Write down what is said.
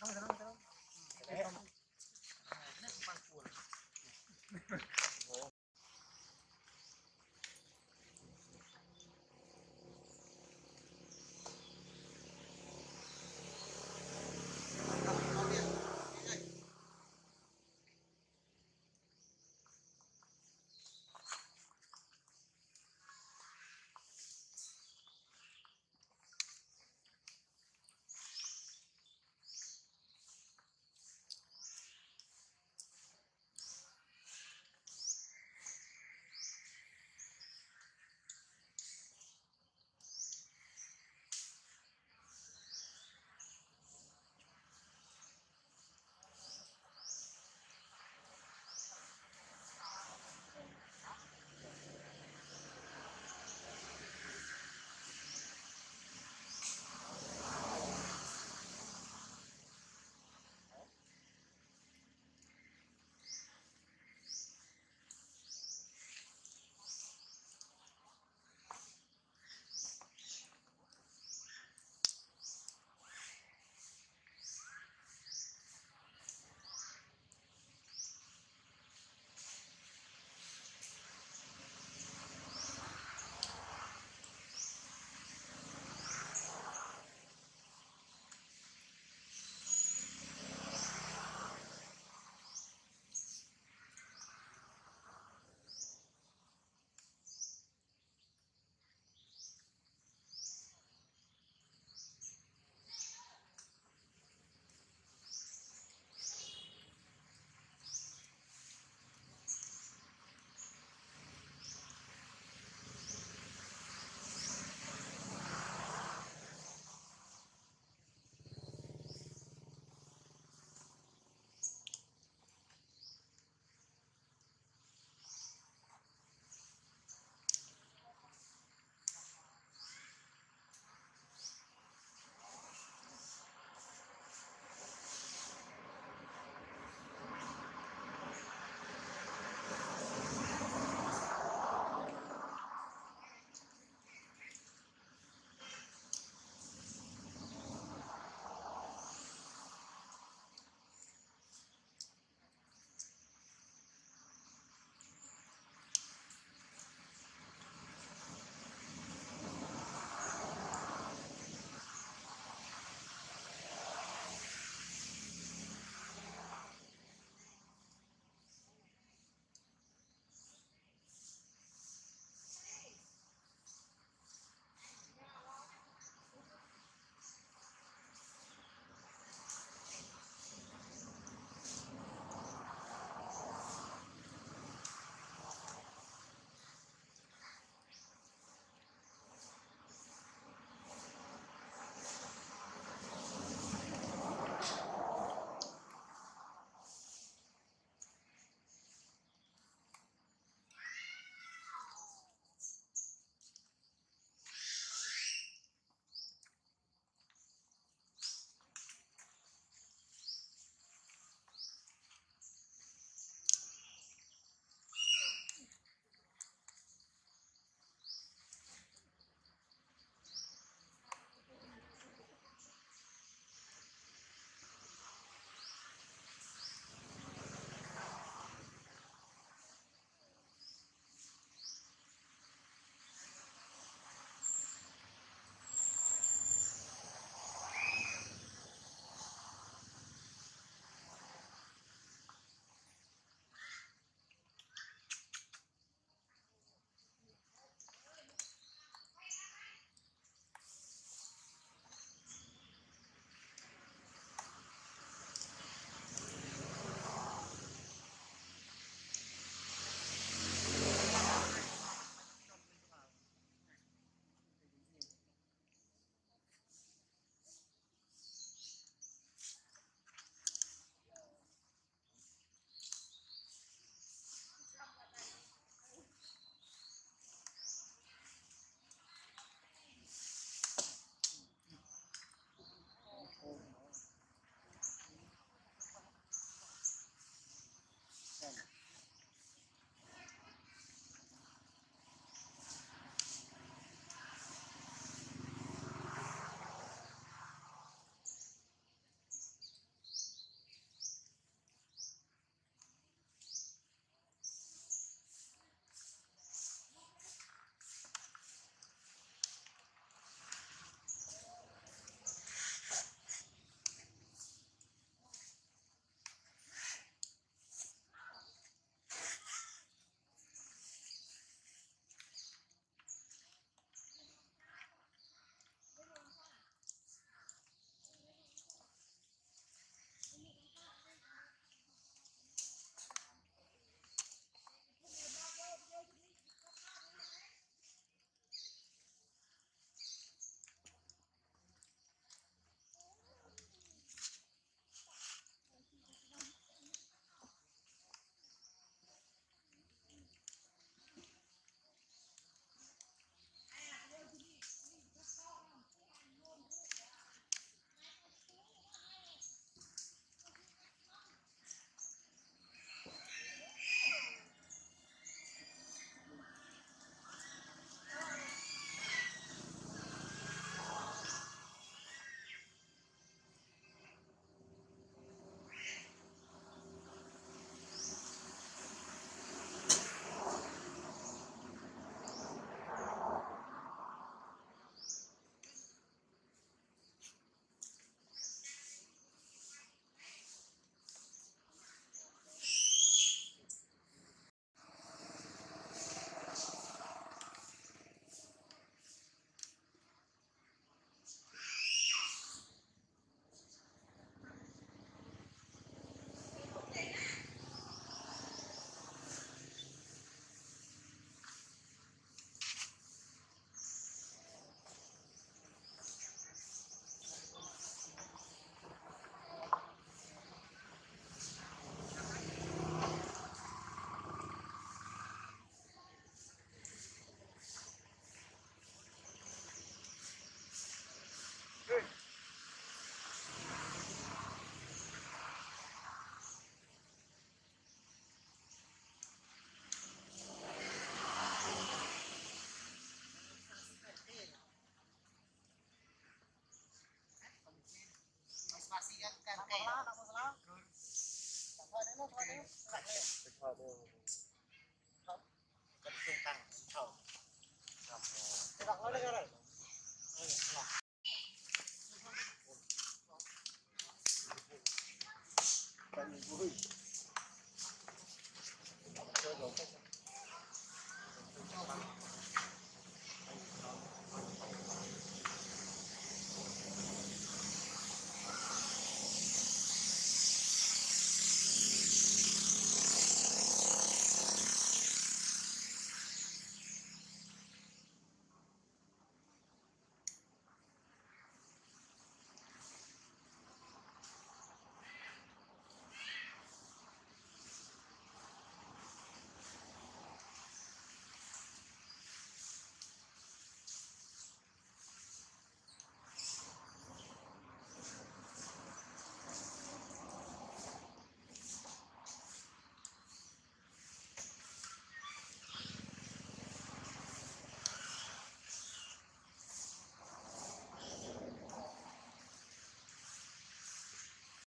น้องจะน้องจะน้อง